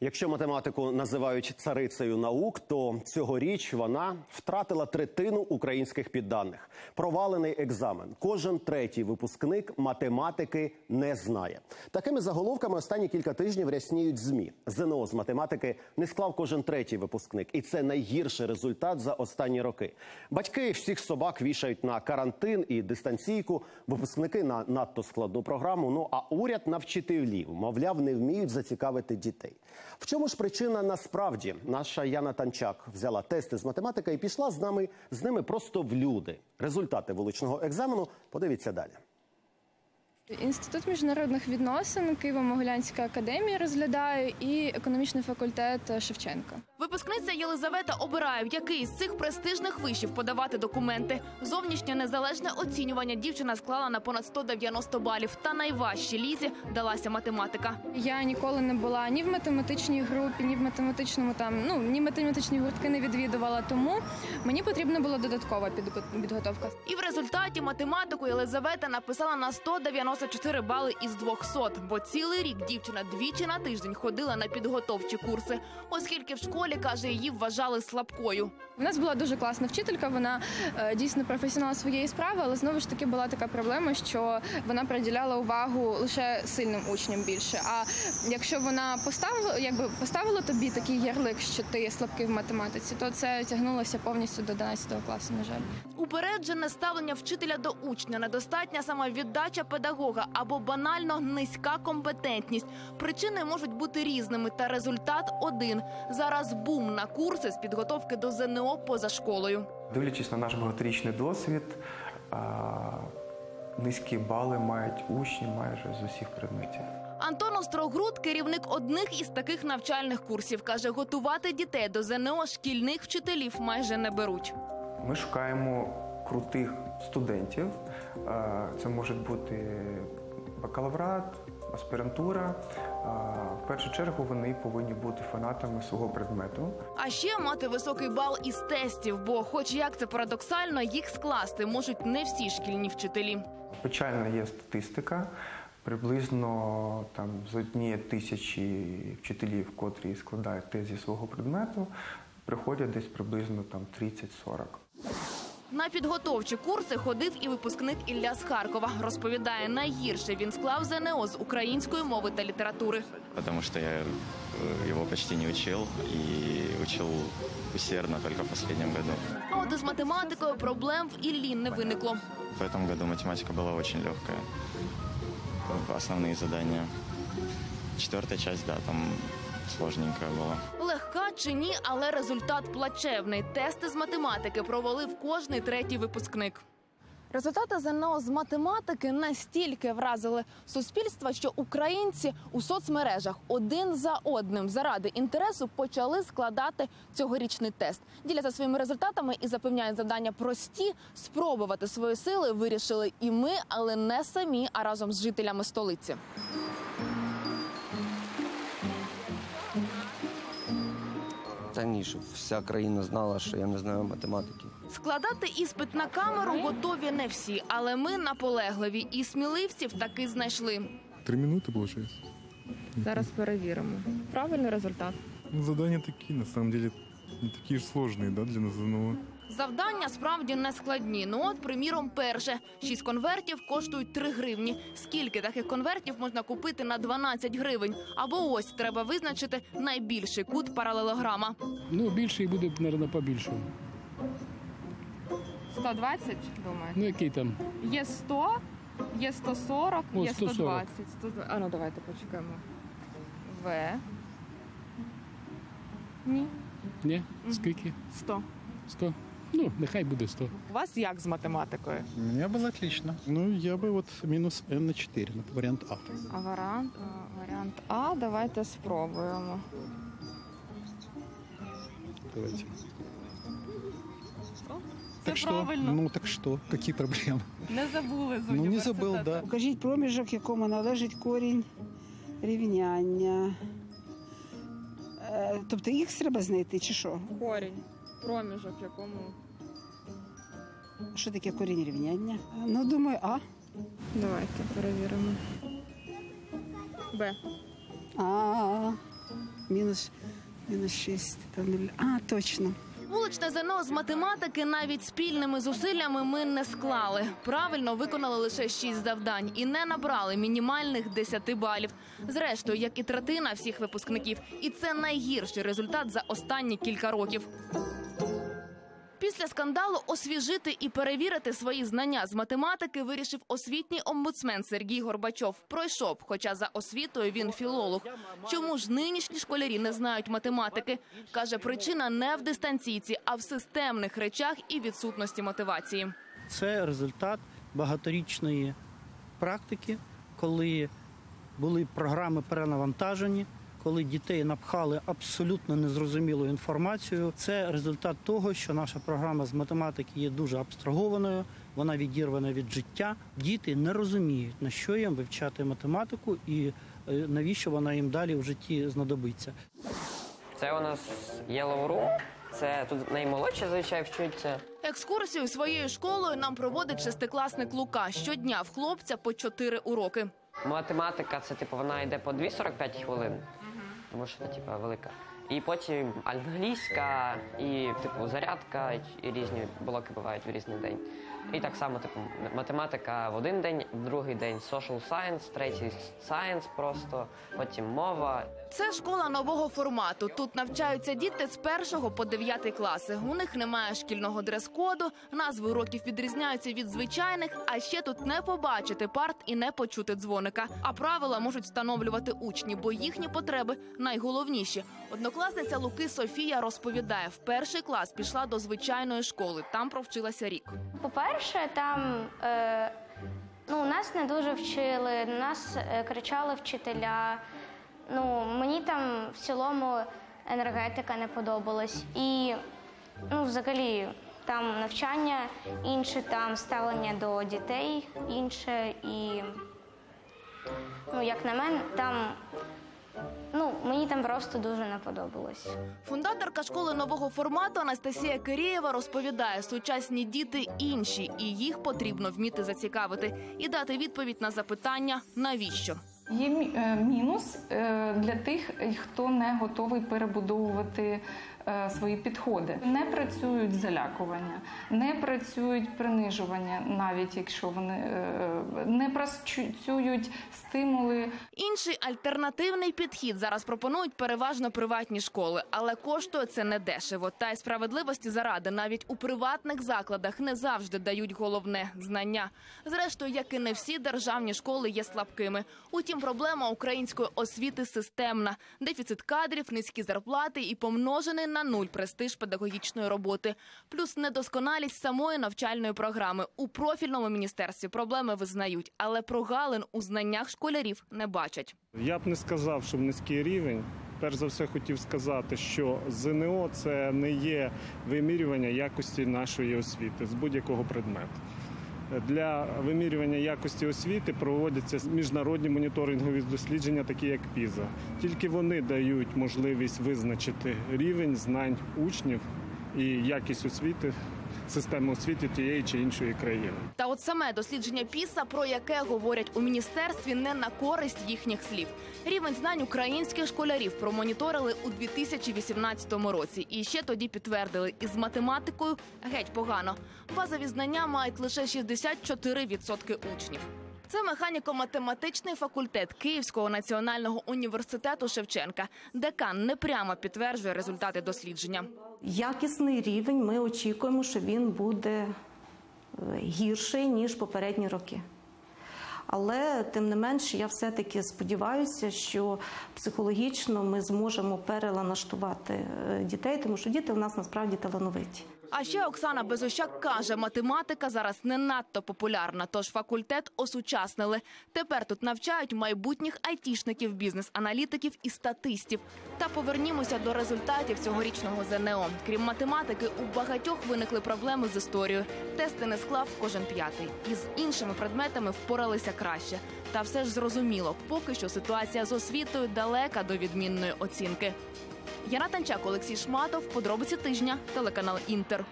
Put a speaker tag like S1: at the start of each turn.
S1: Якщо математику називають царицею наук, то цьогоріч вона втратила третину українських підданих. Провалений екзамен. Кожен третій випускник математики не знає. Такими заголовками останні кілька тижнів рясніють змі. ЗНО з математики не склав кожен третій випускник, і це найгірший результат за останні роки. Батьки всіх собак вішають на карантин і дистанційку. Випускники на надто складну програму. Ну а уряд на вчителів, мовляв, не вміють зацікавити дітей. В чому ж причина насправді? Наша Яна Танчак взяла тести з математики і пішла з нами з ними просто в люди. Результати вуличного екзамену подивіться далі.
S2: Інститут міжнародних відносин Києво-Могилянська академія розглядає і економічний факультет Шевченка.
S3: Випускниця Єлизавета обирає, в який з цих престижних вишів подавати документи. Зовнішнє незалежне оцінювання дівчина склала на понад 190 балів. Та найважчій лізі далася математика.
S2: Я ніколи не була ні в математичній групі, ні в математичному там, ну ні математичні гуртки не відвідувала. Тому мені потрібна була додаткова підго- підготовка.
S3: І в результаті математику Єлизавета написала на 194 бали із 200, бо цілий рік дівчина двічі на тиждень ходила на підготовчі курси, оскільки в школі каже, її вважали слабкою.
S2: У нас була дуже класна вчителька. Вона е, дійсно професіонал своєї справи, але знову ж таки була така проблема, що вона приділяла увагу лише сильним учням більше. А якщо вона поставила, якби поставила тобі такий ярлик, що ти слабкий в математиці, то це тягнулося повністю до 11 класу. На жаль.
S3: Упереджене ставлення вчителя до учня, недостатня самовіддача педагога або банально низька компетентність. Причини можуть бути різними, та результат один. Зараз бум на курси з підготовки до ЗНО поза школою.
S4: Дивлячись на наш багаторічний досвід, низькі бали мають учні майже з усіх предметів.
S3: Антон Острогруд, керівник одних із таких навчальних курсів, каже, готувати дітей до ЗНО шкільних вчителів майже не беруть.
S4: Ми шукаємо крутих студентів. Це можуть бути бакалаврат, аспірантура. В першу чергу вони повинні бути фанатами свого предмету.
S3: А ще мати високий бал із тестів, бо, хоч як це парадоксально, їх скласти можуть не всі шкільні вчителі.
S4: Печальна є статистика. Приблизно там з однієї тисячі вчителів, котрі складають тест зі свого предмету, приходять десь приблизно там 30-40.
S3: На підготовчі курси ходив і випускник Ілля з Харкова. Розповідає, найгірше він склав ЗНО з української мови та літератури.
S5: потому что я э, его почти не учил и учил усердно только в последнем году.
S3: А от із математикою проблем в Іллі не виникло.
S5: В этом году математика была очень легкая. Основные задания. Четвертая часть, да, там сложненькая была.
S3: Легка чи ні, але результат плачевний. Тести з математики провалив кожний третій випускник. Результати ЗНО з математики настільки вразили суспільство, що українці у соцмережах один за одним заради інтересу почали складати цьогорічний тест. Діляться своїми результатами і запевняють завдання прості. Спробувати свої сили вирішили і ми, але не самі, а разом з жителями столиці.
S6: Та щоб вся країна знала, що я не знаю математики.
S3: Складати іспит на камеру готові не всі, але ми наполегливі і сміливців таки знайшли.
S7: Три минути виходить?
S2: Зараз перевіримо. Правильний результат.
S7: Ну, такі, такие, на самом деле, не такі ж сложные, да, для ЗНО.
S3: Завдання справді не складні. Ну от, приміром, перше шість конвертів коштують 3 гривні. Скільки таких конвертів можна купити на 12 гривень? Або ось треба визначити найбільший кут паралелограма.
S8: Ну, більше і буде, мабуть, побільше.
S2: 120, думаю.
S8: Ну, який там?
S2: Є 100, є 140,
S8: О,
S2: є
S8: 140.
S2: 120. 120. А ну давайте почекаємо. В. Ні,
S8: Ні? Скільки?
S2: 100.
S8: 100? Ну, нехай буде 100.
S9: У вас як з математикою?
S10: У меня было отлично. Ну, я бы вот минус n на 4, на вариант А.
S2: А варіант, а, варіант А, давайте спробуємо.
S10: Давайте.
S9: Це
S10: так
S9: правильно.
S10: что? Ну, так что? Какие проблемы?
S9: Не забули з
S10: Ну, не
S9: університету.
S10: забыл, да.
S11: Покажіть проміжок, якому належить корінь рівняння. Е, Тобто їх треба знайти, чи що?
S2: Корінь. Проміжок, якому.
S11: Що таке корінь рівняння? Ну, думаю, А.
S2: Давайте перевіримо. Б.
S11: А. Мінус, мінус 6. Та нуль. А, точно.
S3: Вуличне ЗНО з математики навіть спільними зусиллями ми не склали. Правильно виконали лише 6 завдань і не набрали мінімальних 10 балів. Зрештою, як і третина всіх випускників. І це найгірший результат за останні кілька років. Після скандалу освіжити і перевірити свої знання з математики вирішив освітній омбудсмен Сергій Горбачов. Пройшов, хоча за освітою він філолог. Чому ж нинішні школярі не знають математики? Каже, причина не в дистанційці, а в системних речах і відсутності мотивації.
S10: Це результат багаторічної практики, коли були програми перенавантажені, коли дітей напхали абсолютно незрозумілу інформацію. Це результат того, що наша програма з математики є дуже абстрагованою, вона відірвана від життя. Діти не розуміють, на що їм вивчати математику і е, навіщо вона їм далі в житті знадобиться.
S6: Це у нас Yellow Room. Це тут наймолодші зазвичай вчуться.
S3: Екскурсію своєю школою нам проводить шестикласник Лука. Щодня в хлопця по чотири уроки.
S6: Математика це типу вона йде по 2-45 хвилин, тому що вона типу велика. І потім англійська, і типу зарядка, і різні блоки бувають в різний день. І так само, типу, математика в один день, в другий день social science, третій science просто, потім мова.
S3: Це школа нового формату. Тут навчаються діти з першого по дев'ятий класи. У них немає шкільного дрес-коду, назви уроків відрізняються від звичайних. А ще тут не побачити парт і не почути дзвоника. А правила можуть встановлювати учні, бо їхні потреби найголовніші. Однокласниця Луки Софія розповідає: в перший клас пішла до звичайної школи. Там провчилася рік.
S12: По-перше, там е, ну, нас не дуже вчили, на нас е, кричали вчителя. Ну, мені там в цілому енергетика не подобалась. І ну, взагалі там навчання інше, там ставлення до дітей інше. І, ну, як на мене, там мені там просто дуже не подобалось.
S3: Фундаторка школи нового формату Анастасія Кирієва розповідає, сучасні діти інші, і їх потрібно вміти зацікавити і дати відповідь на запитання навіщо.
S13: Є е, мінус е, для тих, хто не готовий перебудовувати свої підходи. Не працюють залякування, не працюють принижування, навіть якщо вони е, не працюють стимули.
S3: Інший альтернативний підхід зараз пропонують переважно приватні школи, але коштує це не дешево. Та й справедливості заради навіть у приватних закладах не завжди дають головне знання. Зрештою, як і не всі державні школи є слабкими. Утім, проблема української освіти системна: дефіцит кадрів, низькі зарплати і помножений на нуль престиж педагогічної роботи, плюс недосконалість самої навчальної програми. У профільному міністерстві проблеми визнають, але прогалин у знаннях школярів не бачать.
S14: Я б не сказав, що низький рівень. Перш за все, хотів сказати, що ЗНО це не є вимірювання якості нашої освіти з будь-якого предмету. Для вимірювання якості освіти проводяться міжнародні моніторингові дослідження, такі як ПІЗа. Тільки вони дають можливість визначити рівень знань учнів і якість освіти, системи освіти тієї чи іншої країни.
S3: Та от саме дослідження ПІСА, про яке говорять у міністерстві, не на користь їхніх слів. Рівень знань українських школярів промоніторили у 2018 році. І ще тоді підтвердили, із математикою геть погано. Базові знання мають лише 64% учнів. Це механіко-математичний факультет Київського національного університету Шевченка. Декан непрямо підтверджує результати дослідження.
S15: Якісний рівень ми очікуємо, що він буде е, гірший ніж попередні роки. Але тим не менш, я все-таки сподіваюся, що психологічно ми зможемо перелаштувати е, дітей, тому що діти у нас насправді талановиті.
S3: А ще Оксана Безощак каже, математика зараз не надто популярна, тож факультет осучаснили. Тепер тут навчають майбутніх айтішників, бізнес-аналітиків і статистів. Та повернімося до результатів цьогорічного ЗНО. Крім математики, у багатьох виникли проблеми з історією. Тести не склав кожен п'ятий. Із іншими предметами впоралися краще. Та все ж зрозуміло, поки що ситуація з освітою далека до відмінної оцінки. Яна Танчак, Олексій Шматов. Подробиці тижня. Телеканал Інтер.